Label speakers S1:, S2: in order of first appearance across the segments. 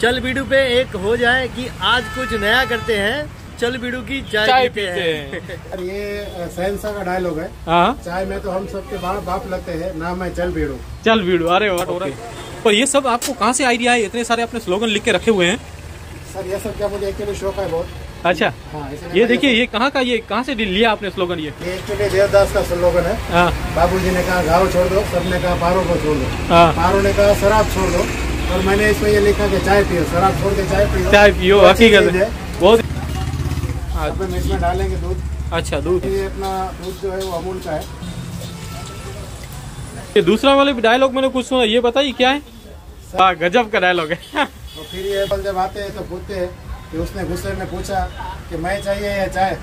S1: चल बीडू पे एक हो जाए कि आज कुछ नया करते हैं चल बीडू की चाय,
S2: चाय
S1: पीते
S2: पीते
S1: हैं।
S2: हैं।
S3: ये सहनसा का डायलॉग है।
S2: हाँ।
S3: चाय में तो हम सबके बाप बाप लगते हैं ना मैं चल बीड़ू।
S2: चल वीडियो अरे वाह हो रहा है पर ये सब आपको कहाँ से आइडिया है इतने सारे अपने स्लोगन लिख के रखे हुए हैं।
S3: सर ये सब क्या मुझे एक्चुअली शौक है बहुत।
S2: अच्छा।
S3: हाँ
S2: ये देखिए ये कहाँ का ये कहाँ से लिया आपने स्लोगन ये?
S3: ये एक्चुअली देवदास का स्लोगन है।
S2: हाँ।
S3: बाबूजी ने कहा गाँव छोड़ दो सबने कहा पारो को छोड़ दो।
S2: हाँ।
S3: पारों ने कहा शराब छोड़ दो। और मैंने इसमें ये लिखा कि चाय पियो शराब छोड़ के चाय पियो।
S2: चाय पियो हकीकत है। बहुत
S3: हम इसमें डालेंगे दूध।
S2: अच्छा दूध।
S3: ये अपना दूध जो है वो अमूल का है।
S2: ये दूसरा वाले डायलॉग मैंने कुछ सुना ये बताइए क्या है? हाँ गजब का डायलॉग है।
S3: तो फिर ये पल जब आते हैं तो पूछते हैं कि उसने गुस्से में पूछा कि मैं चाहिए या चाय?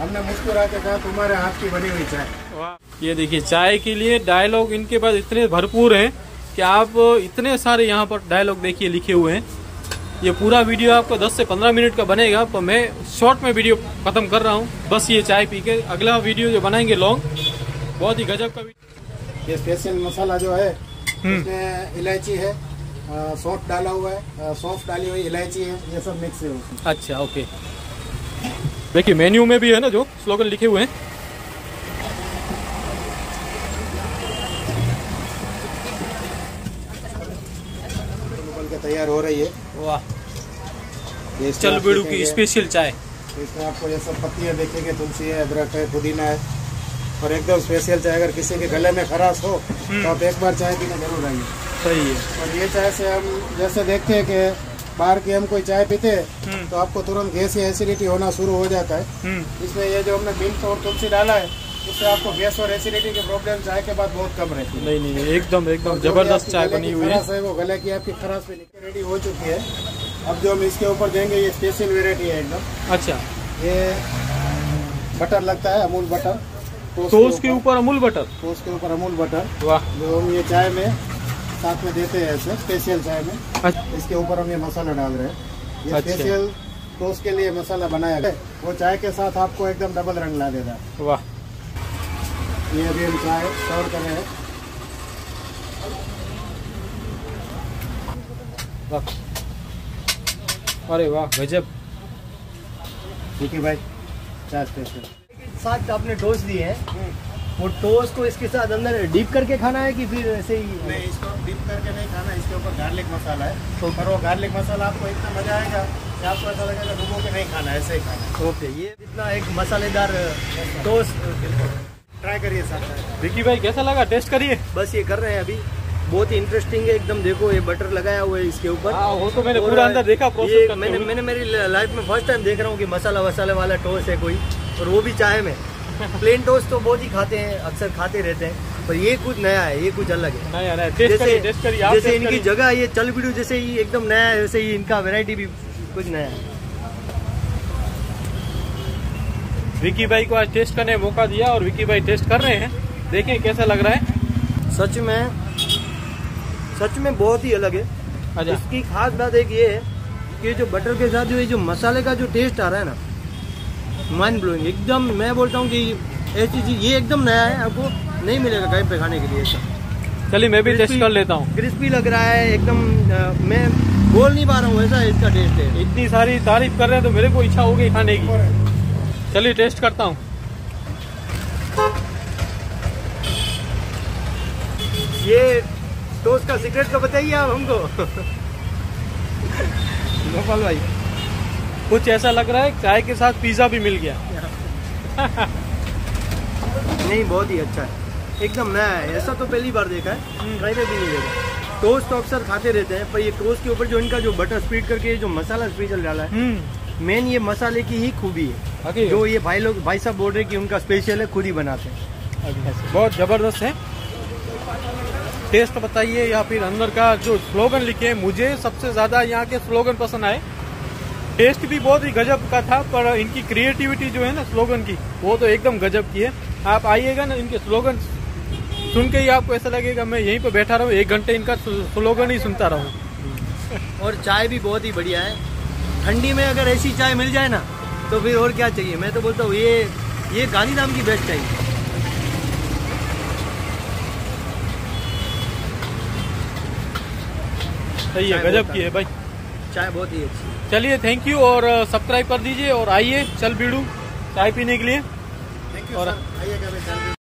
S3: हमने मुस्कुरा के कहा तुम्हारे हाथ की बनी हुई चाय।
S2: ये देखिए चाय के लिए डायलॉग इनके पास इतने भरपूर हैं। कि आप इतने सारे यहाँ पर डायलॉग देखिए लिखे हुए हैं। ये पूरा वीडियो आपको 10 से 15 मिनट का बनेगा पर मैं शॉर्ट में वीडियो खत्म कर रहा हूँ। बस ये चाय पी के। अगला वीडियो जो बनाएँगे लॉन्ग बहुत ही गजब का वीडियो
S3: ये स्पेशल मसाला जो है
S2: हम्म।
S3: इसमें इलायची है सौंफ डाला हुआ है सौंफ डाली हुई इलायची है ये सब मिक्स है
S2: अच्छा ओके देखिए मेन्यू में भी है ना जो स्लोगन लिखे हुए हैं।
S3: के तैयार हो रही है।
S2: वाह। चल बेड़ू की स्पेशल चाय।
S3: तो इसमें आपको ये सब पत्तियाँ देखेंगे तुलसी है अदरक है पुदीना है। और एकदम स्पेशल चाय अगर किसी के गले में खराश हो
S2: हम्म।
S3: तो आप एक बार चाय पीने ज़रूर आइए।
S2: सही है।
S3: और ये चाय से हम जैसे देखते हैं कि बाहर की हम कोई चाय पीते हैं
S2: हम्म।
S3: तो आपको तुरंत गैस या एसिडिटी होना शुरू हो जाता है।
S2: हम्म।
S3: इसमें ये जो हमने मिल्क और तुलसी डाला है उससे आपको गैस और एसिडिटी की प्रॉब्लम चाय के बाद बहुत कम रहती है।
S2: नहीं नहीं एकदम एकदम ज़बरदस्त चाय बनी हुई है।
S3: वो गले की आपकी खराश निकल रेडी हो चुकी है। अब जो हम इसके ऊपर देंगे ये स्पेशल वेरायटी है एकदम।
S2: अच्छा।
S3: ये बटर लगता है अमूल बटर टोस्ट
S2: उसके ऊपर अमूल बटर
S3: टोस्ट के ऊपर अमूल बटर
S2: वाह।
S3: जो हम ये चाय में साथ में देते हैं ऐसे स्पेशल चाय में।
S2: अच्छा।
S3: इसके ऊपर हम ये मसाला डाल रहे हैं। ये
S2: अच्छा।
S3: स्पेशल टोस्ट के लिए मसाला बनाया गया है। वो चाय के साथ आपको एकदम डबल रंग ला देता है
S2: वाह।
S3: ये अभी हम चाय सर्व कर रहे हैं।
S2: वाह। अरे वाह गजब।
S3: ठीक है भाई। चाय स्पेशल
S1: साथ आपने टोस्ट दिए हैं। वो टोस्ट को इसके साथ अंदर डीप करके खाना है कि फिर ऐसे ही?
S3: नहीं इसको डिप करके नहीं खाना इसके ऊपर गार्लिक मसाला है।
S1: तो-
S3: पर वो गार्लिक मसाला आपको इतना मज़ा आएगा कि आपको ऐसा लगेगा डुबो के नहीं खाना है, ऐसे ही खाना
S1: ओके ये इतना एक मसालेदार टोस्ट
S3: ट्राई करिए साथ
S2: विकी भाई कैसा लगा? टेस्ट करिए।
S1: बस ये कर रहे हैं अभी। बहुत ही इंटरेस्टिंग है एकदम देखो ये बटर लगाया हुआ है इसके ऊपर।
S2: हाँ वो तो मैंने पूरा अंदर देखा
S1: ये
S2: प्रोसेस
S1: मैंने मैंने मेरी लाइफ में फ़र्स्ट टाइम देख रहा हूँ कि मसाला वसाले वाला टोस्ट है कोई और वो भी चाय में। प्लेन टोस्ट तो बहुत ही खाते हैं अक्सर खाते रहते हैं पर ये कुछ नया है ये कुछ अलग है।
S2: टेस्ट टेस्ट करिए
S1: जैसे इनकी जगह ये चल बिड़ू जैसे ही एकदम नया है वैसे ही इनका वैरायटी भी कुछ नया है।
S2: विकी भाई को आज टेस्ट करने का मौका दिया और विकी भाई टेस्ट कर रहे हैं। देखें कैसा लग रहा है।
S1: सच में सच में बहुत ही अलग है।
S2: अच्छा।
S1: इसकी खास बात एक ये है कि जो बटर के साथ जो ये जो मसाले का जो टेस्ट आ रहा है ना माइंड ब्लोइंग एकदम मैं बोलता हूँ कि ऐसी चीज़ ये एकदम नया है आपको नहीं मिलेगा कहीं पे खाने के लिए ऐसा।
S2: चलिए मैं भी टेस्ट कर लेता हूँ।
S1: क्रिस्पी लग रहा है एकदम मैं बोल नहीं पा रहा हूँ ऐसा इसका टेस्ट है।
S2: इतनी सारी तारीफ़ कर रहे हैं तो मेरे को इच्छा हो गई खाने की। चलिए टेस्ट करता हूँ।
S1: ये टोस्ट का सीक्रेट तो बताइए आप हमको। गोपाल भाई।
S2: कुछ ऐसा लग रहा है चाय के साथ पिज्जा भी मिल गया।
S1: नहीं बहुत ही अच्छा है। एकदम नया है। ऐसा तो पहली बार देखा है।
S2: हम्म।
S1: ट्राई पे भी नहीं देखा। टोस्ट तो अक्सर खाते रहते हैं पर ये टोस्ट के ऊपर जो इनका जो बटर स्प्रीड करके जो मसाला स्पेशल डाला है
S2: हम्म।
S1: मेन ये मसाले की ही खूबी है। जो ये भाई लोग भाई साहब बोल रहे हैं कि उनका स्पेशल है खुद ही बनाते हैं।
S2: बहुत ज़बरदस्त है। टेस्ट बताइए या फिर अंदर का जो स्लोगन लिखे हैं मुझे सबसे ज़्यादा यहाँ के स्लोगन पसंद आए। टेस्ट भी बहुत ही गजब का था पर इनकी क्रिएटिविटी जो है ना स्लोगन की वो तो एकदम गजब की है। आप आइएगा ना इनके स्लोगन सुन के ही आपको ऐसा लगेगा मैं यहीं पर बैठा रहूँ एक घंटे इनका स्लोगन ही सुनता रहूँ।
S1: और चाय भी बहुत ही बढ़िया है। ठंडी में अगर ऐसी चाय मिल जाए ना तो फिर और क्या चाहिए? मैं तो बोलता हूँ ये ये गांधीधाम की बेस्ट चाहिए
S2: सही है गजब की है भाई।
S1: चाय बहुत ही अच्छी
S2: चलिए थैंक यू और सब्सक्राइब कर दीजिए और आइए चल बीड़ू चाय पीने के लिए।
S3: थैंक यू
S2: और-
S3: आइएगा मैं